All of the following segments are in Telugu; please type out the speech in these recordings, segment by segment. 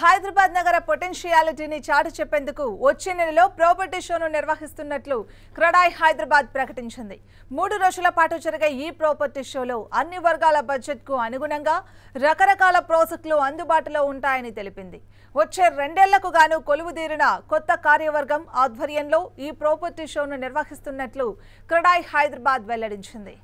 హైదరాబాద్ నగర పొటెన్షియాలిటీని చాటు చెప్పేందుకు వచ్చే నెలలో ప్రాపర్టీ షోను నిర్వహిస్తున్నట్లు క్రడాయ్ హైదరాబాద్ ప్రకటించింది. మూడు రోజుల పాటు జరిగే ఈ ప్రాపర్టీ షోలో అన్ని వర్గాల బడ్జెట్కు అనుగుణంగా రకరకాల ప్రాజెక్టులు అందుబాటులో ఉంటాయని తెలిపింది. వచ్చే రెండేళ్ళకు గాను కొలువుదీరిన కొత్త కార్యవర్గం ఆధ్వర్యంలో ఈ ప్రాపర్టీ షోను నిర్వహిస్తున్నట్లు క్రడాయ్ హైదరాబాద్ వెల్లడించింది.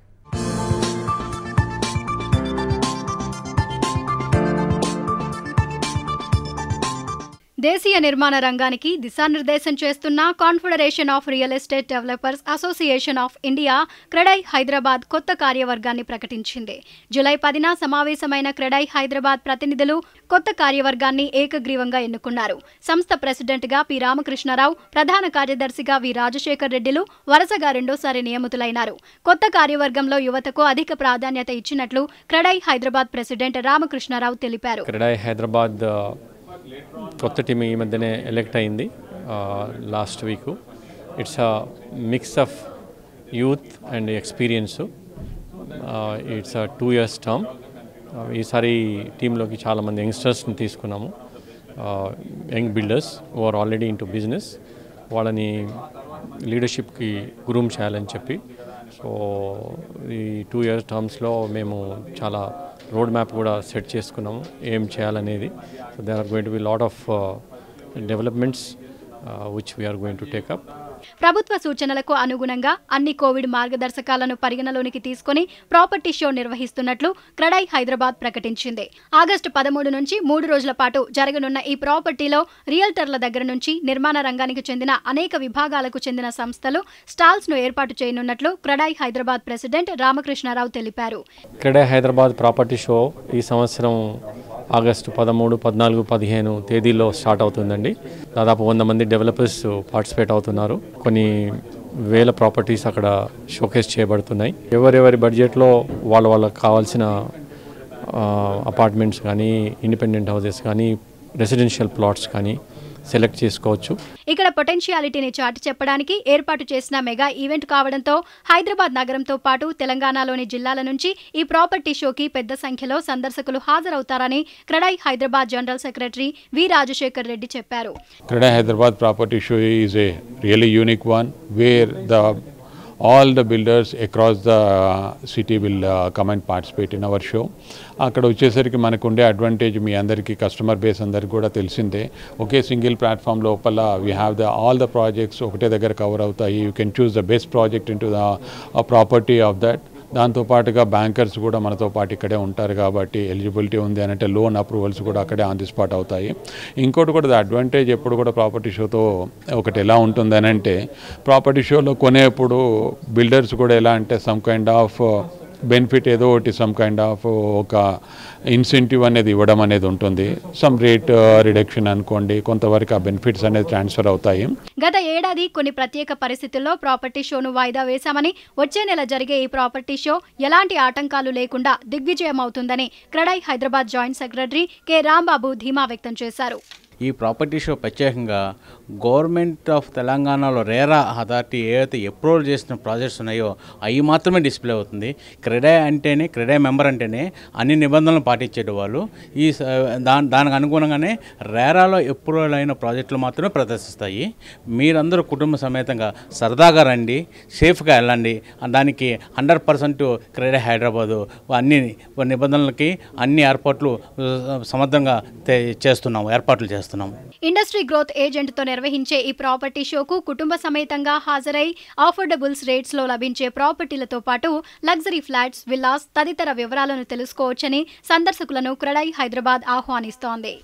దేశీయ నిర్మాణ రంగానికి దిశానిర్దేశం చేస్తున్న confederation of real estate developers association of India CREDAI Hyderabad కొత్త కార్యవర్గాన్ని ప్రకటించింది. జులై పదిన సమావేశమైన క్రెడై హైదరాబాద్ ప్రతినిధులు కొత్త కార్యవర్గాన్ని ఏకగ్రీవంగా ఎన్నుకున్నారు. సంస్థ ప్రెసిడెంట్గా పి. రామకృష్ణారావు ప్రధాన కార్యదర్శిగా వి. రాజశేఖర్ రెడ్డిలు వరుసగా రెండోసారి నియమితులైనారు. కొత్త కార్యవర్గంలో యువతకు అధిక ప్రాధాన్యత ఇచ్చినట్లు క్రెడై హైదరాబాద్ ప్రెసిడెంట్ రామకృష్ణారావు తెలిపారు. హైదరాబాద్ కొత్త టీం ఈ మధ్యనే ఎలెక్ట్ అయింది. Last week it's a mix of youth and experience it's a two years term ఈసారి టీంలోకి చాలామంది యంగ్స్టర్స్ని తీసుకున్నాము. Young builders are already into business వాళ్ళని లీడర్షిప్కి గ్రూమ్ చేయాలని చెప్పి. సో ఈ టూ ఇయర్స్ టర్మ్స్లో మేము చాలా రోడ్ మ్యాప్ కూడా సెట్ చేసుకున్నాము. ఏం చేయాలనేది. So they are going to be lot of developments which we are going to take up ప్రభుత్వ సూచనలకు అనుగుణంగా అన్ని కోవిడ్ మార్గదర్శకాలను పరిగణలోనికి తీసుకుని ప్రాపర్టీ షో నిర్వహిస్తున్నట్లు క్రడై హైదరాబాద్ ప్రకటించింది. ఆగస్టు పదమూడు నుంచి మూడు రోజుల పాటు జరగనున్న ఈ ప్రాపర్టీలో రియల్టర్ల దగ్గర నుంచి నిర్మాణ రంగానికి చెందిన అనేక విభాగాలకు చెందిన సంస్థలు స్టాల్స్ను ఏర్పాటు చేయనున్నట్లు క్రడై హైదరాబాద్ ప్రెసిడెంట్ రామకృష్ణారావు తెలిపారు. క్రడై హైదరాబాద్ ప్రాపర్టీ షో ఈ సంవత్సరం ఆగస్టు పదమూడు పద్నాలుగు పదిహేను తేదీల్లో స్టార్ట్ అవుతుందండి. దాదాపు వంద మంది డెవలపర్స్ పార్టిసిపేట్ అవుతున్నారు. కొన్ని వేల ప్రాపర్టీస్ అక్కడ షోకేస్ చేయబడుతున్నాయి. ఎవరెవరి బడ్జెట్లో వాళ్ళ వాళ్ళకి కావాల్సిన అపార్ట్మెంట్స్ కానీ ఇండిపెండెంట్ హౌసెస్ కానీ రెసిడెన్షియల్ ప్లాట్స్ కానీ సెలెక్ట్ చేసుకోవచ్చు. ఇక్కడ పొటెన్షియాలిటీని చాటి చెప్పడానికి ఏర్పాటు చేసిన మెగా ఈవెంట్ కావడంతో హైదరాబాద్ నగరంతో పాటు తెలంగాణలోని జిల్లాల నుంచి ఈ ప్రాపర్టీ షోకి పెద్ద సంఖ్యలో సందర్శకులు హాజరవుతారని CREDAI Hyderabad general secretary V Rajasekhar Reddy చెప్పారు. Hyderabad Property Show is a really unique one where the all the builders across the uh, city will uh, come and participate in our show. అక్కడ వచ్చేసరికి మనకు ఉండే అడ్వాంటేజ్ మీ అందరికీ కస్టమర్ బేస్ అందరికి కూడా తెలిసిందే. ఒకే సింగిల్ ప్లాట్ఫామ్ లోపల we have the all the projects ఒకటే దగ్గర కవర్ అవుతాయి. You can choose the best project into the property of that దాంతోపాటుగా బ్యాంకర్స్ కూడా మనతో పాటు ఇక్కడే ఉంటారు కాబట్టి ఎలిజిబిలిటీ ఉంది అని అంటే లోన్ అప్రూవల్స్ కూడా అక్కడే ఆన్ ది స్పాట్ అవుతాయి. ఇంకోటి కూడా అడ్వాంటేజ్ ఎప్పుడు కూడా ప్రాపర్టీ షోతో ఒకటి ఎలా ఉంటుంది అని అంటే ప్రాపర్టీ షోలో కొనేప్పుడు బిల్డర్స్ కూడా ఎలా అంటే సమ్ కైండ్ ఆఫ్ బెనిఫిట్ ఏదో ఒకటి సమ్ కైండ్ ఆఫ్ ఒక ఇన్సెంటివ్ అనేది ఇవ్వడం అనేది ఉంటుంది. సమ్ రేట్ రిడక్షన్ అనుకోండి కొంతవరకు ఆ బెనిఫిట్స్ అనేది ట్రాన్స్ఫర్ అవుతాయి. గత ఏడాది కొన్ని ప్రత్యేక పరిస్థితుల్లో ప్రాపర్టీ షోను వాయిదా వేశామని వచ్చే నెల జరిగే ఈ ప్రాపర్టీ షో ఎలాంటి ఆటంకాలు లేకుండా దిగ్విజయం అవుతుందని CREDAI Hyderabad joint secretary K Rambabu ధీమా వ్యక్తం చేశారు. ఈ ప్రాపర్టీ షో ప్రత్యేకంగా గవర్నమెంట్ ఆఫ్ తెలంగాణలో రేరా అథారిటీ ఏవైతే అప్రూవల్ చేసిన ప్రాజెక్ట్స్ ఉన్నాయో అవి మాత్రమే డిస్ప్లే అవుతుంది. క్రెడే అంటేనే క్రెడే మెంబర్ అంటేనే అన్ని నిబంధనలు పాటించేటి వాళ్ళు. ఈ స- దాని దానికి అనుగుణంగానే రేరాలో అప్రూవల్ అయిన ప్రాజెక్టులు మాత్రమే ప్రదర్శిస్తాయి. మీరందరూ కుటుంబ సమేతంగా సరదాగా రండి సేఫ్గా వెళ్ళండి. దానికి హండ్రెడ్ పర్సెంట్ క్రెడే హైదరాబాదు అన్ని నిబంధనలకి అన్ని ఏర్పాట్లు సమర్థంగా చేస్తున్నాము ఏర్పాట్లు చేస్తున్నాము. ఇండస్ట్రీ గ్రోత్ ఏజెంట్తో నిర్వహించే ఈ ప్రాపర్టీ షోకు కుటుంబ సమేతంగా హాజరై ఆఫర్డబుల్స్ రేట్స్లో లభించే ప్రాపర్టీలతో పాటు లగ్జరీ ఫ్లాట్స్ విల్లాస్ తదితర వివరాలను తెలుసుకోవచ్చని సందర్శకులను క్రడై హైదరాబాద్ ఆహ్వానిస్తోంది.